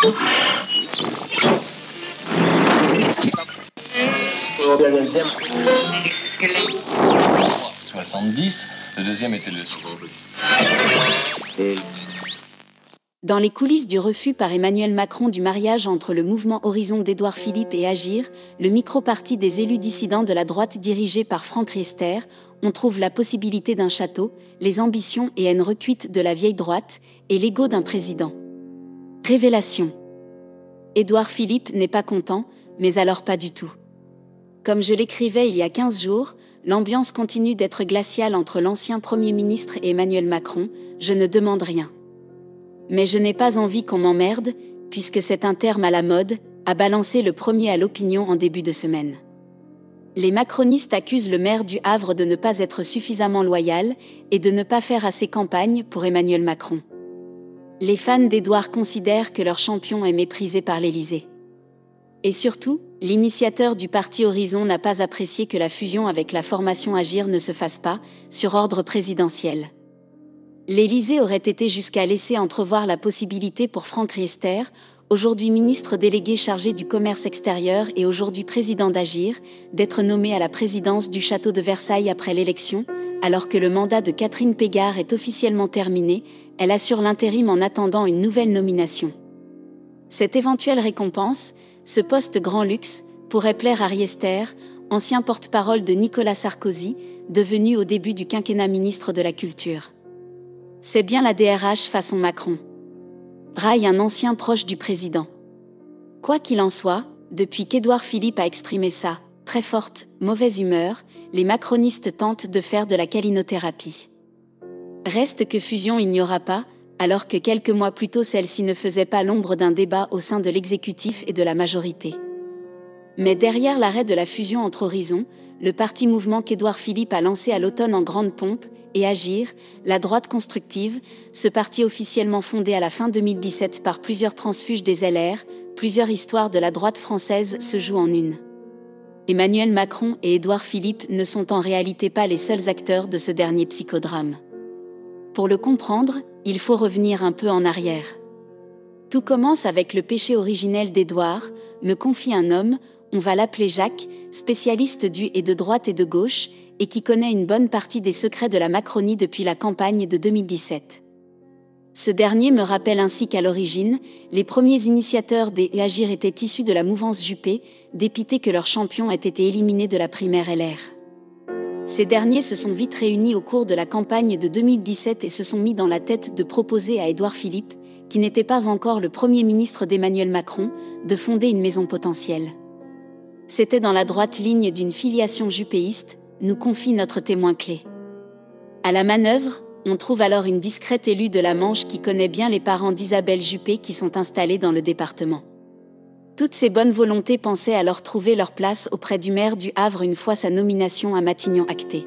Dans les coulisses du refus par Emmanuel Macron du mariage entre le mouvement Horizon d'Édouard Philippe et Agir, le micro-parti des élus dissidents de la droite dirigé par Franck Riester, on trouve la possibilité d'un château, les ambitions et haine recuite de la vieille droite, et l'ego d'un président. Révélation. Édouard Philippe n'est pas content, mais alors pas du tout. Comme je l'écrivais il y a 15 jours, l'ambiance continue d'être glaciale entre l'ancien Premier ministre et Emmanuel Macron, je ne demande rien. Mais je n'ai pas envie qu'on m'emmerde, puisque c'est un terme à la mode, a balancé le premier à l'opinion en début de semaine. Les macronistes accusent le maire du Havre de ne pas être suffisamment loyal et de ne pas faire assez campagne pour Emmanuel Macron. Les fans d'Édouard considèrent que leur champion est méprisé par l'Élysée. Et surtout, l'initiateur du parti Horizon n'a pas apprécié que la fusion avec la formation Agir ne se fasse pas, sur ordre présidentiel. L'Élysée aurait été jusqu'à laisser entrevoir la possibilité pour Franck Riester, aujourd'hui ministre délégué chargé du commerce extérieur et aujourd'hui président d'Agir, d'être nommé à la présidence du château de Versailles après l'élection, alors que le mandat de Catherine Pégard est officiellement terminé, elle assure l'intérim en attendant une nouvelle nomination. Cette éventuelle récompense, ce poste grand luxe, pourrait plaire à Riester, ancien porte-parole de Nicolas Sarkozy, devenu au début du quinquennat ministre de la Culture. C'est bien la DRH façon Macron. Raille un ancien proche du président. Quoi qu'il en soit, depuis qu'Édouard Philippe a exprimé sa très forte mauvaise humeur, les macronistes tentent de faire de la calinothérapie. Reste que fusion il n'y aura pas, alors que quelques mois plus tôt celle-ci ne faisait pas l'ombre d'un débat au sein de l'exécutif et de la majorité. Mais derrière l'arrêt de la fusion entre Horizons, le parti mouvement qu'Édouard Philippe a lancé à l'automne en grande pompe, et Agir, la droite constructive, ce parti officiellement fondé à la fin 2017 par plusieurs transfuges des LR, plusieurs histoires de la droite française se jouent en une. Emmanuel Macron et Édouard Philippe ne sont en réalité pas les seuls acteurs de ce dernier psychodrame. Pour le comprendre, il faut revenir un peu en arrière. Tout commence avec le péché originel d'Édouard, me confie un homme, on va l'appeler Jacques, spécialiste du et de droite et de gauche, et qui connaît une bonne partie des secrets de la Macronie depuis la campagne de 2017. Ce dernier me rappelle ainsi qu'à l'origine, les premiers initiateurs des Agir étaient issus de la mouvance Juppé, dépité que leur champion ait été éliminé de la primaire LR. Ces derniers se sont vite réunis au cours de la campagne de 2017 et se sont mis dans la tête de proposer à Édouard Philippe, qui n'était pas encore le Premier ministre d'Emmanuel Macron, de fonder une maison potentielle. C'était dans la droite ligne d'une filiation jupéiste, nous confie notre témoin clé. À la manœuvre, on trouve alors une discrète élue de la Manche qui connaît bien les parents d'Isabelle Juppé qui sont installés dans le département. Toutes ces bonnes volontés pensaient alors trouver leur place auprès du maire du Havre une fois sa nomination à Matignon actée.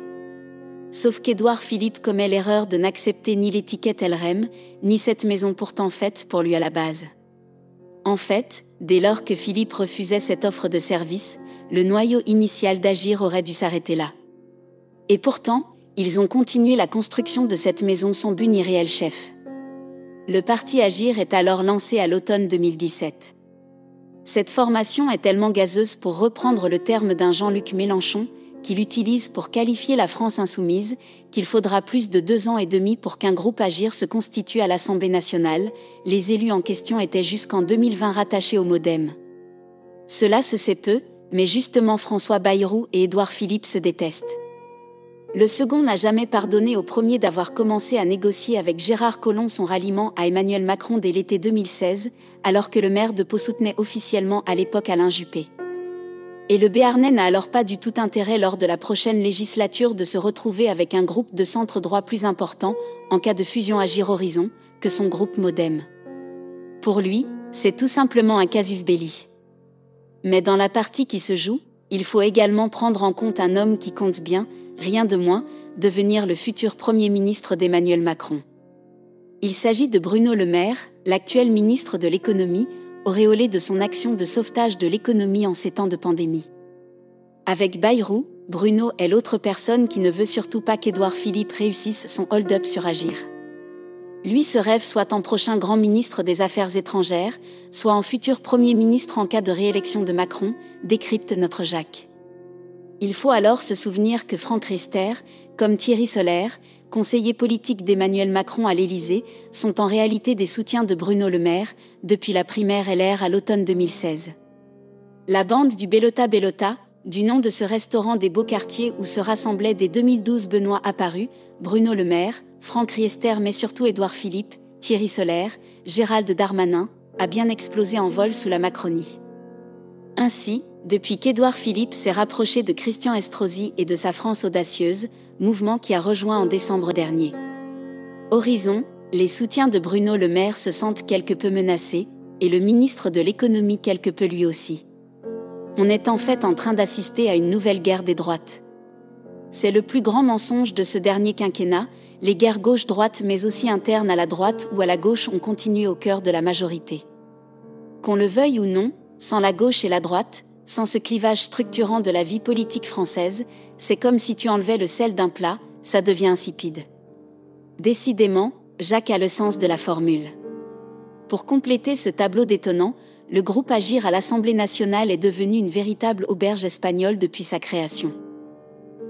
Sauf qu'Édouard Philippe commet l'erreur de n'accepter ni l'étiquette LREM, ni cette maison pourtant faite pour lui à la base. En fait, dès lors que Philippe refusait cette offre de service, le noyau initial d'Agir aurait dû s'arrêter là. Et pourtant, ils ont continué la construction de cette maison sans but ni réel chef. Le parti Agir est alors lancé à l'automne 2017. Cette formation est tellement gazeuse pour reprendre le terme d'un Jean-Luc Mélenchon, qu'il utilise pour qualifier la France insoumise, qu'il faudra plus de deux ans et demi pour qu'un groupe Agir se constitue à l'Assemblée nationale, les élus en question étaient jusqu'en 2020 rattachés au Modem. Cela se sait peu, mais justement François Bayrou et Édouard Philippe se détestent. Le second n'a jamais pardonné au premier d'avoir commencé à négocier avec Gérard Collomb son ralliement à Emmanuel Macron dès l'été 2016, alors que le maire de Pau soutenait officiellement à l'époque Alain Juppé. Et le Béarnais n'a alors pas du tout intérêt lors de la prochaine législature de se retrouver avec un groupe de centre droit plus important, en cas de fusion Agir Horizon, que son groupe Modem. Pour lui, c'est tout simplement un casus belli. Mais dans la partie qui se joue, il faut également prendre en compte un homme qui compte bien, rien de moins, devenir le futur Premier ministre d'Emmanuel Macron. Il s'agit de Bruno Le Maire, l'actuel ministre de l'économie, auréolé de son action de sauvetage de l'économie en ces temps de pandémie. Avec Bayrou, Bruno est l'autre personne qui ne veut surtout pas qu'Édouard Philippe réussisse son hold-up sur Agir. Lui se rêve soit en prochain grand ministre des Affaires étrangères, soit en futur Premier ministre en cas de réélection de Macron, décrypte notre Jacques. Il faut alors se souvenir que Franck Rister, comme Thierry Solaire, conseiller politique d'Emmanuel Macron à l'Élysée, sont en réalité des soutiens de Bruno Le Maire, depuis la primaire LR à l'automne 2016. La bande du Bellota Bellota, du nom de ce restaurant des beaux quartiers où se rassemblaient dès 2012 Benoît Apparu, Bruno Le Maire, Franck Riester mais surtout Édouard Philippe, Thierry Solaire, Gérald Darmanin, a bien explosé en vol sous la Macronie. Ainsi, depuis qu'Édouard Philippe s'est rapproché de Christian Estrosi et de sa France audacieuse, mouvement qui a rejoint en décembre dernier. Horizon, les soutiens de Bruno Le Maire se sentent quelque peu menacés, et le ministre de l'économie quelque peu lui aussi. On est en fait en train d'assister à une nouvelle guerre des droites. C'est le plus grand mensonge de ce dernier quinquennat, les guerres gauche-droite mais aussi internes à la droite ou à la gauche ont continué au cœur de la majorité. Qu'on le veuille ou non, sans la gauche et la droite, sans ce clivage structurant de la vie politique française, c'est comme si tu enlevais le sel d'un plat, ça devient insipide. Décidément, Jacques a le sens de la formule. Pour compléter ce tableau détonnant, le groupe Agir à l'Assemblée nationale est devenu une véritable auberge espagnole depuis sa création.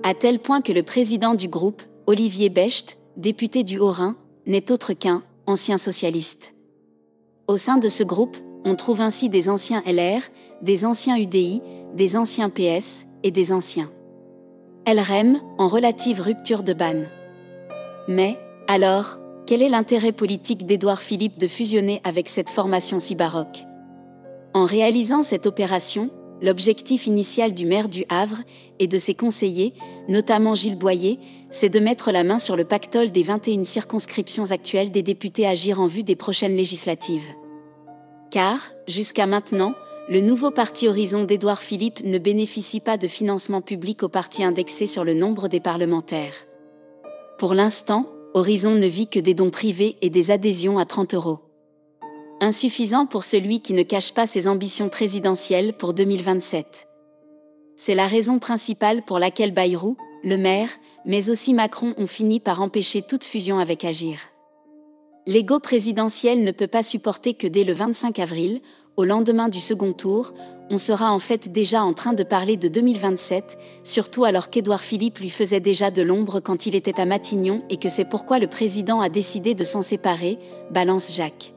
À tel point que le président du groupe, Olivier Becht, député du Haut-Rhin, n'est autre qu'un ancien socialiste. Au sein de ce groupe, on trouve ainsi des anciens LR, des anciens UDI, des anciens PS et des anciens LREM en relative rupture de ban. Mais, alors, quel est l'intérêt politique d'Édouard Philippe de fusionner avec cette formation si baroque? En réalisant cette opération, l'objectif initial du maire du Havre et de ses conseillers, notamment Gilles Boyer, c'est de mettre la main sur le pactole des 21 circonscriptions actuelles des députés agir en vue des prochaines législatives. Car, jusqu'à maintenant, le nouveau parti Horizon d'Édouard Philippe ne bénéficie pas de financement public au parti indexé sur le nombre des parlementaires. Pour l'instant, Horizon ne vit que des dons privés et des adhésions à 30 euros. Insuffisant pour celui qui ne cache pas ses ambitions présidentielles pour 2027. C'est la raison principale pour laquelle Bayrou, le maire, mais aussi Macron ont fini par empêcher toute fusion avec Agir. L'ego présidentiel ne peut pas supporter que dès le 25 avril, au lendemain du second tour, on sera en fait déjà en train de parler de 2027, surtout alors qu'Édouard Philippe lui faisait déjà de l'ombre quand il était à Matignon et que c'est pourquoi le président a décidé de s'en séparer, balance Jacques.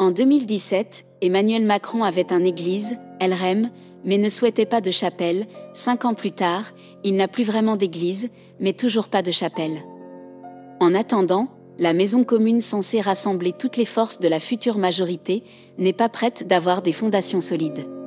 En 2017, Emmanuel Macron avait un église, LREM, mais ne souhaitait pas de chapelle. Cinq ans plus tard, il n'a plus vraiment d'église, mais toujours pas de chapelle. En attendant, la maison commune censée rassembler toutes les forces de la future majorité n'est pas prête d'avoir des fondations solides.